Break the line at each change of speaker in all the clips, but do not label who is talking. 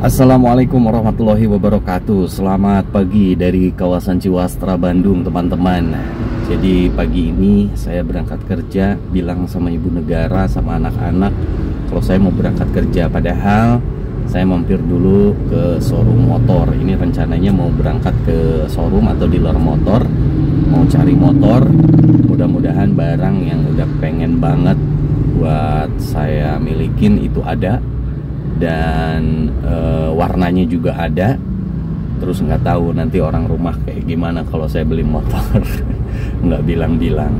Assalamualaikum warahmatullahi wabarakatuh. Selamat pagi dari kawasan Ciwastra Bandung teman-teman. Jadi pagi ini saya berangkat kerja Bilang sama ibu negara sama anak-anak Kalau saya mau berangkat kerja. Padahal saya mampir dulu ke showroom motor. Ini rencananya mau berangkat ke showroom atau dealer motor Mau cari motor. Mudah-mudahan barang yang udah pengen banget Buat saya milikin itu ada dan e, warnanya juga ada. Terus nggak tahu nanti orang rumah kayak gimana kalau saya beli motor. Nggak bilang-bilang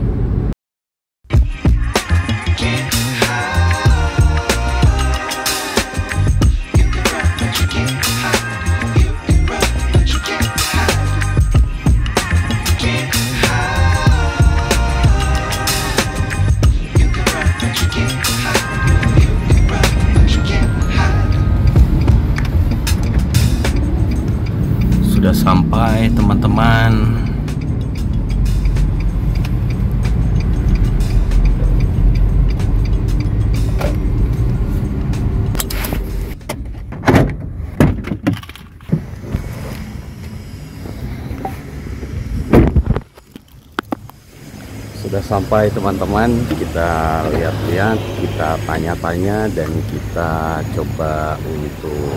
sampai teman-teman kita lihat-lihat kita tanya-tanya dan kita coba untuk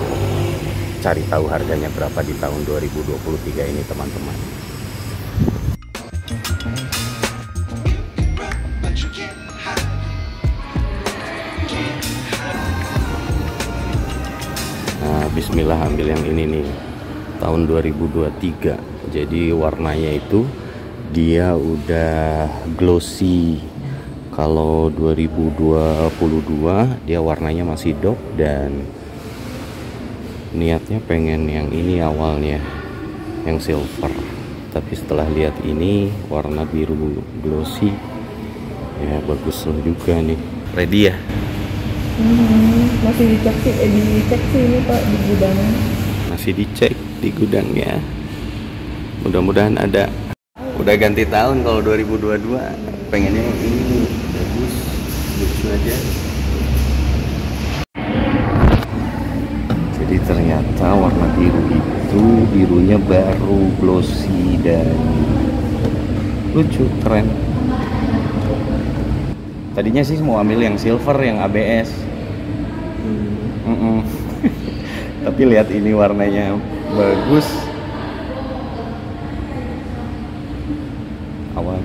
cari tahu harganya berapa di tahun 2023 ini teman-teman. Nah bismillah ambil yang ini nih tahun 2023 jadi warnanya itu dia udah glossy. Kalau 2022 dia warnanya masih dop dan niatnya pengen yang ini awalnya yang silver. Tapi setelah lihat ini warna biru glossy. Ya bagus juga nih. Ready ya?
Hmm, masih dicek sih, eh, dicek sih ini pak di gudang.
masih dicek di gudangnya mudah-mudahan ada udah ganti tahun kalau 2022 pengennya ini. Bagus. Lucu aja. Jadi ternyata warna biru itu birunya baru glossy dan lucu keren. Tadinya sih mau ambil yang silver yang ABS Mm-mm. tapi lihat ini warnanya. Bagus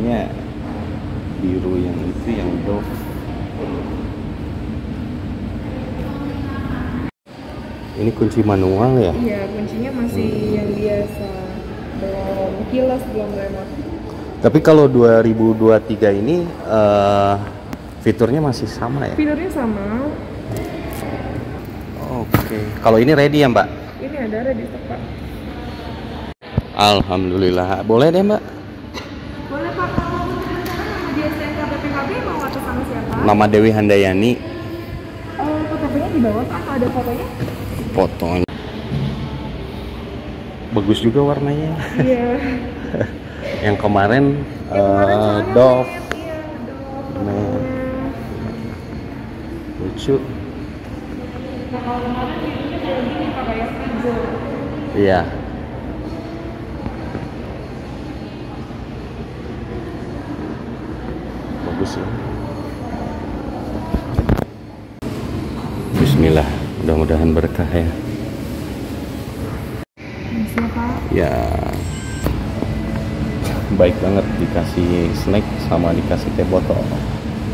awalnya biru yang itu yang dove ini kunci manual ya
Iya, kuncinya masih yang biasa. Belum kilas, belum remote.
tapi kalau 2023 ini eh, fiturnya masih sama ya
Fiturnya sama.
oke kalau ini ready ya mbak
Ini ada ready pak.
Alhamdulillah boleh deh mbak
Boleh pak kalau nama di STNK BPKB mau atas
nama Dewi Handayani
Oh, KTP-nya di bawah. Atau ada fotonya?
fotonya bagus juga warnanya
Iya.
yang kemarin,
Yang kemarin
eh,
soalnya
Dove
Iya.
Nah. lucu
Nah kalau kemarin hijau.
iya bagus ya Bismillah mudah-mudahan berkah ya. Ya. Baik banget dikasih snack sama dikasih teh botol.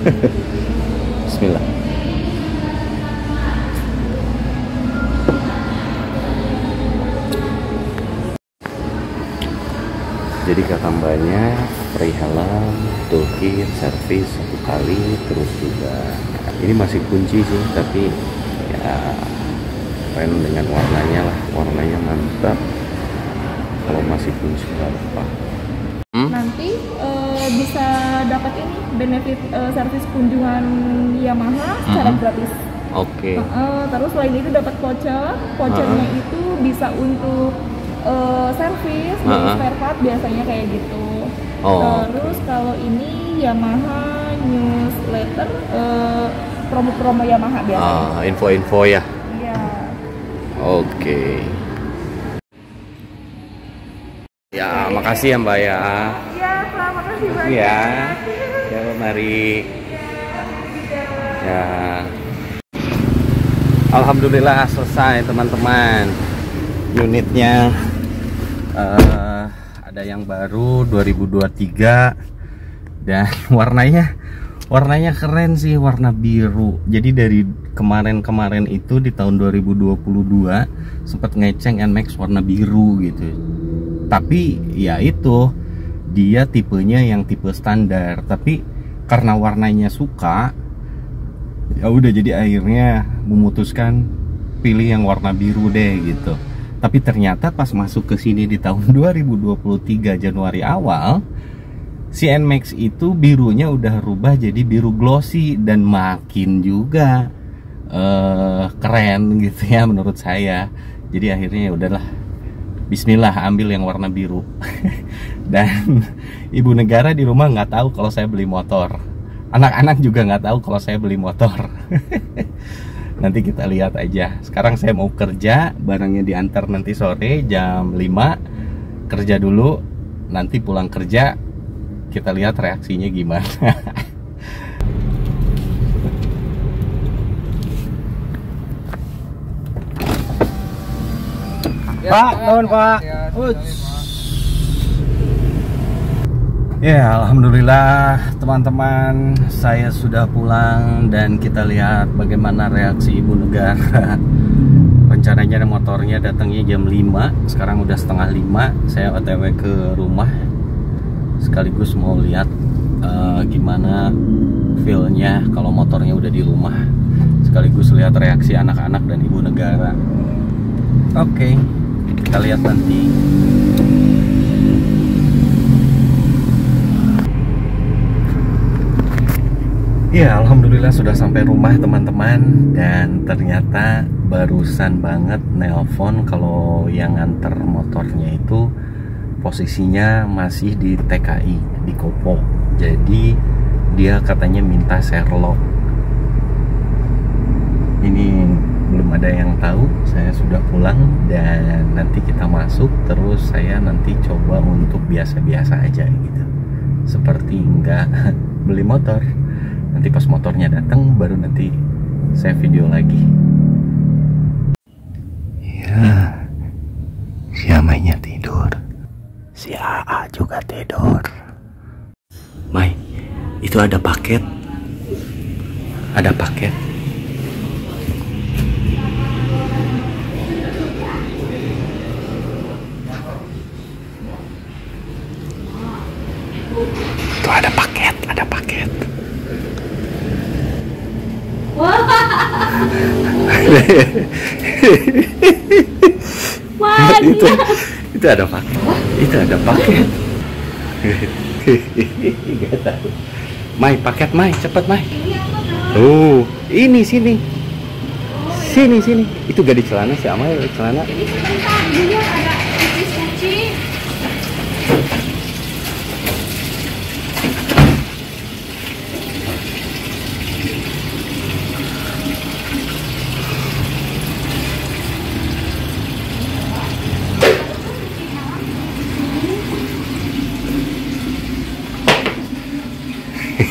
Bismillah. Jadi kata mbaknya perihalan toolkit servis satu kali terus juga ini masih kunci sih tapi ya keren dengan warnanya lah warnanya mantap kalau masih kunci nggak apa hmm?
Nanti eh, bisa dapat ini benefit eh, servis kunjungan Yamaha secara
Mhm.
gratis.
oke
Heeh, terus selain itu dapat voucher, vouchernya
Heeh.
itu bisa untuk eh, servis dan
Heeh.
spare part biasanya kayak gitu.
Oh,
terus kalau ini Yamaha newsletter eh, promo-promo Yamaha biasanya.
Ah, info-info ya
Iya.
Oke. Ya, makasih ya Mbak ya.
Ya, selamat kasih banyak.
Ya. Ya, mari. Ya. Alhamdulillah selesai teman-teman. Unitnya eh, ada yang baru 2023 dan warnanya warnanya keren sih warna biru. Jadi dari kemarin-kemarin itu di tahun 2022 sempat ngeceng Nmax warna biru gitu. Tapi ya itu dia tipenya yang tipe standar. Tapi karena warnanya suka ya udah jadi akhirnya memutuskan pilih yang warna biru deh gitu. Tapi ternyata pas masuk ke sini di tahun 2023 Januari awal si Nmax itu birunya udah rubah jadi biru glossy dan makin juga eh, keren gitu ya menurut saya. Jadi akhirnya ya udahlah Bismillah ambil yang warna biru. Dan ibu negara di rumah nggak tahu kalau saya beli motor. Anak-anak juga nggak tahu kalau saya beli motor. Nanti kita lihat aja. Sekarang saya mau kerja barangnya diantar nanti sore jam 5 kerja dulu nanti pulang kerja kita lihat reaksinya gimana Pak, tahun Pak. Ya, alhamdulillah teman-teman, saya sudah pulang dan kita lihat bagaimana reaksi ibu negara. Rencananya motornya datangnya jam 5, sekarang udah setengah 5. Saya OTW ke rumah sekaligus mau lihat uh, gimana feelnya kalau motornya udah di rumah. Sekaligus lihat reaksi anak-anak dan ibu negara. Oke, kita lihat nanti. Ya, alhamdulillah sudah sampai rumah teman-teman dan ternyata barusan banget nelpon kalau yang nganter motornya itu posisinya masih di TKI di Kopo. Jadi dia katanya minta Sherlock. Ini belum ada yang tahu. Saya sudah pulang dan nanti kita masuk terus saya nanti coba untuk biasa-biasa aja gitu. Seperti enggak beli motor nanti pas motornya datang baru nanti saya video lagi ya si Amainya tidur si AA juga tidur. Mai itu ada paket. Ada paket. Itu ada paket ada paket.
Wah,
itu itu ada paket itu ada paket. Gak tahu. Mai paket Mai cepet Mai. Oh ini sini. Sini sini. Itu gak di celana si Amai di celana
ini sebentar, dia ada tipis kuci.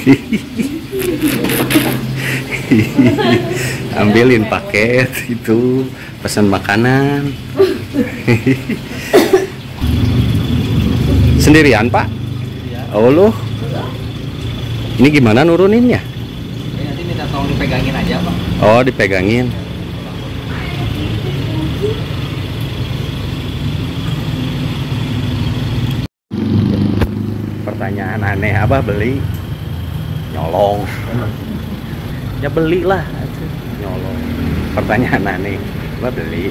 ambilin paket itu pesan makanan. Sendirian pak? Oh lu? Ini gimana nuruninnya?
Ini nanti minta tolong dipegangin aja pak.
Oh dipegangin. Pertanyaan aneh apa beli nyolong. Ya belilah nyolong. Pertanyaan aneh. Apa beli.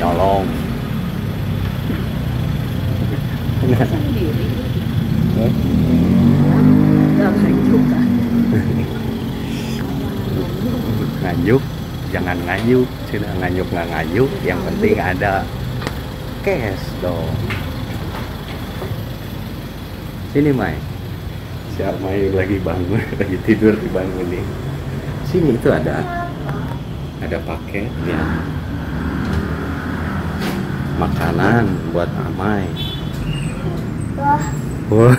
Nyolong. Ngayuk jangan ngayuk sudah ngayuk nggak ngayuk yang penting ada cash dong. Sini Mai siap Mai lagi bangun lagi tidur dibangunin sini itu ada. Ada paket ya. Makanan buat Amai.
Wah,
wah.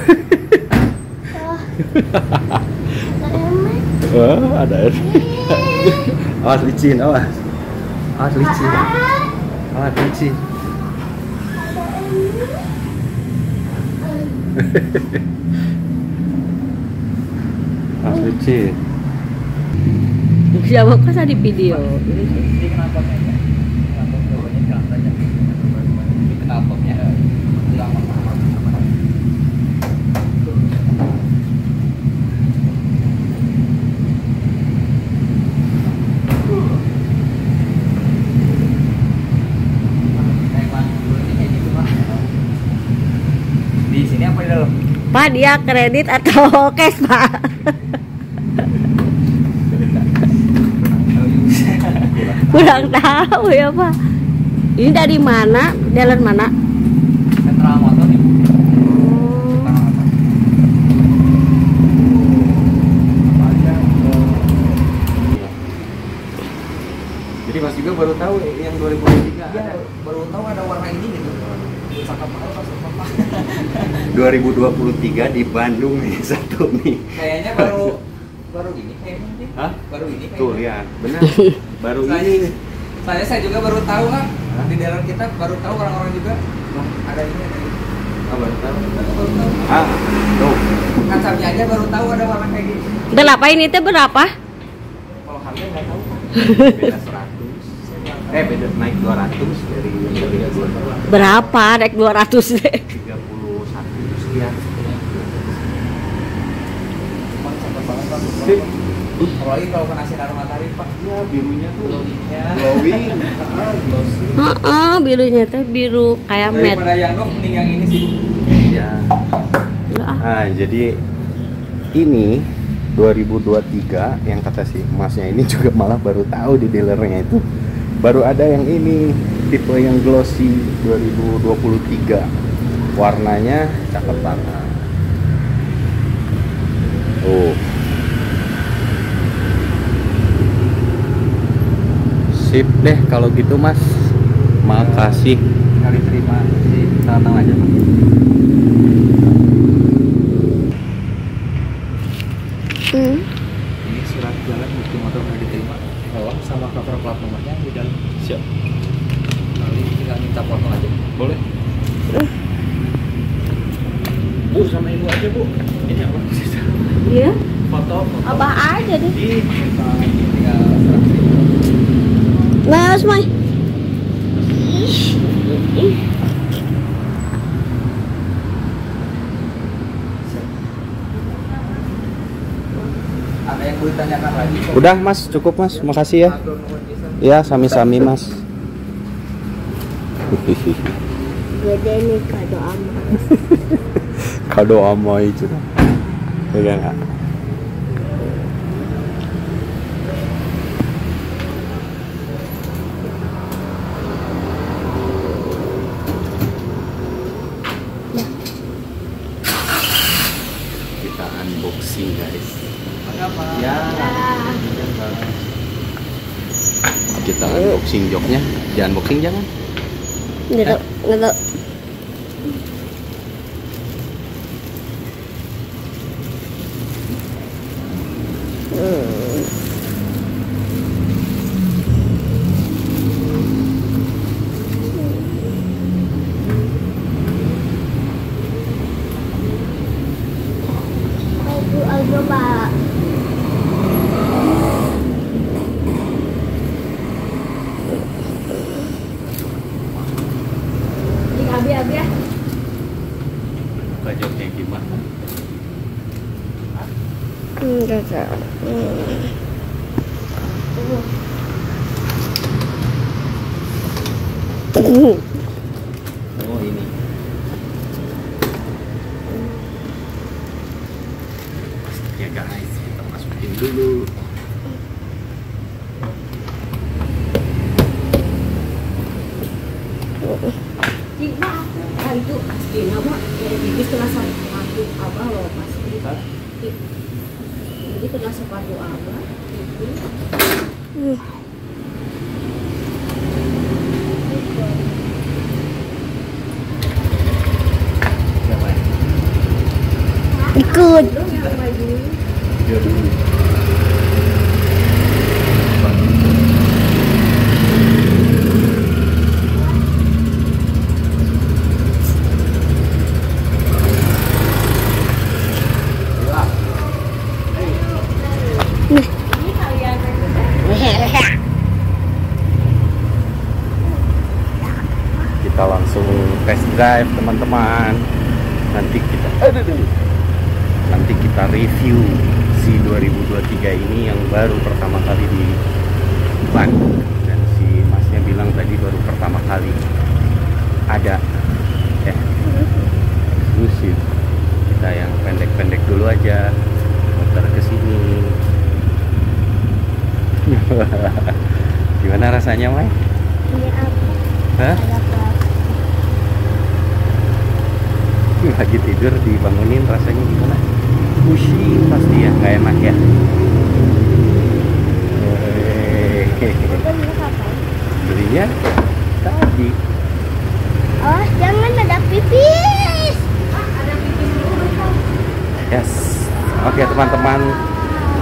Wah.
Ada. Awas licin awas. Awas licin. Awas licin awas licin
Siapa saya di video.
Ini kenapa?
Pak dia kredit atau cash pak? Kurang tahu ya pak. Ini dari mana? Jalan mana?
Sentral motor
jadi Mas juga baru tahu yang 2023
Iya, baru tahu ada warna ini gitu. Cakep banget pas apa?
2023 di Bandung nih satu nih
Kayaknya baru baru ini kayaknya.
Hah?
Baru ini kayaknya.
Tuh lihat, benar. Baru
Saya-
ini.
Saya saya juga baru tahu kan di daerah kita baru tahu orang-orang juga ada ini ada ini.
Ah, baru tahu.
Baru tahu.
Ah, tuh.
Kacamnya aja baru tahu ada warna kayak gini.
berapa ini teh berapa?
Kalau harga nggak tahu.
Beda 100. Eh, beda naik 200 dari dari gua.
Berapa? Naik 200 deh.
31 sekian.
Emang cakep Apalagi kalau kena sinar matahari pak.
Ya, birunya tuh
Glowingnya.
glowing. Ah, glossy.
Heeh, birunya teh biru kayak met.
Daripada yang dok mending yang ini sih.
Ya.
Ah,
Ah, jadi ini 2023 yang kata si emasnya ini juga malah baru tahu di dealernya itu baru ada yang ini tipe yang glossy 2023 warnanya cakep banget oh deh kalau gitu mas makasih
Kali terima di tangan aja pak.
hmm.
Ini surat jalan bukti motor udah diterima. Bawa sama cover plat nomornya di dalam.
siap
Kali tinggal minta foto aja. Boleh.
bu sama ibu aja bu
Ini apa?
Iya,
Foto. foto.
abah aja deh.
Ih.
Mas, Mai.
Ada yang boleh tanyakan lagi?
udah mas cukup mas makasih ya. Ya, sami-sami, Mas.
Gede nih kado amat.
Kado amoy itu. Pegang nggak? Kita unboxing, guys.
Apa?
Ya. Kita unboxing joknya. Jangan unboxing jangan.
Nggak nggak
Aduh, aduh, Pak.
Di abi abi ya.
Buka joknya gimana?
Enggak tahu.
Oh ini. Ya guys, kita masukin dulu.
Tiba itu sepatu apa loh pasti. Kena sepatu apa? Itu.
test drive teman-teman. Nanti kita nanti kita review si 2023 ini yang baru pertama kali di Bandung dan si masnya bilang tadi baru pertama kali ada. Ya eksklusif. Kita yang pendek-pendek dulu aja. Muter ke sini. Gimana rasanya Mai?
Apa?
Hah?
Ada apa?
Lagi tidur dibangunin rasanya gimana? Pusing pasti ya, nggak enak ya. Belinya tadi.
Oh, jangan ada pipis.
Yes. Oke teman-teman,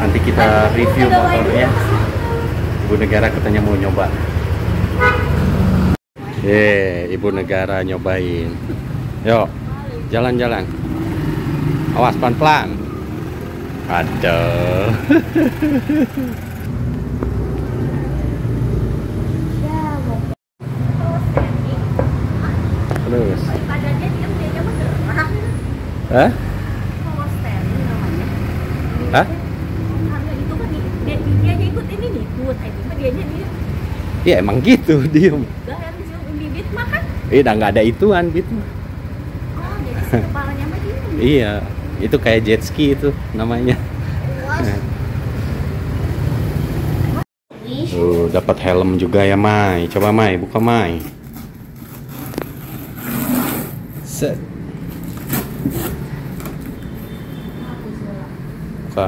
nanti kita review motornya. Ibu negara katanya mau nyoba. Eh, ibu negara nyobain. Yuk, jalan-jalan. Awas pelan-pelan.
Mau
Terus. Hah? Hah?
Kan
Ya emang gitu, diem.
bibit makan.
Eh, udah nggak ada ituan gitu.
Kepalanya.
Iya, itu kayak jet ski itu namanya.
Wih,
Tuh, dapat helm juga ya, Mai. Coba Mai, buka Mai. Set. Buka.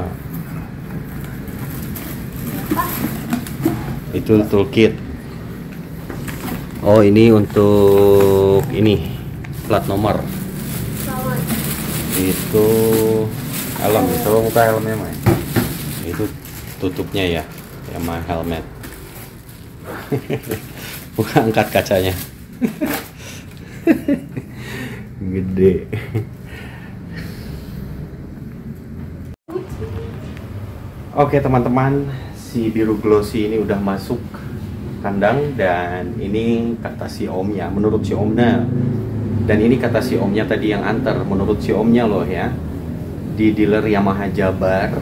Itu toolkit. Oh, ini untuk ini plat nomor. Itu helm. Coba buka helmnya, Mai. Itu tutupnya ya, sama helmet. Buka angkat kacanya. Gede. Oke teman-teman, si biru glossy ini udah masuk kandang dan ini kata si omnya, menurut si omnya. Dan ini kata si omnya tadi yang antar, menurut si omnya loh ya. Di dealer Yamaha Jabar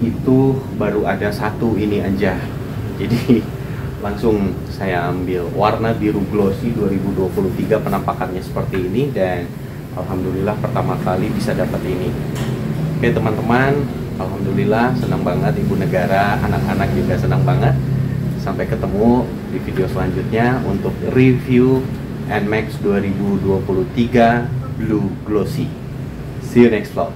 itu baru ada satu ini aja. Jadi langsung saya ambil warna biru glossy 2023 penampakannya seperti ini dan alhamdulillah pertama kali bisa dapat ini. Oke teman-teman, alhamdulillah senang banget ibu negara, anak-anak juga senang banget. Sampai ketemu di video selanjutnya untuk review NMAX 2023 Blue Glossy. See you next vlog.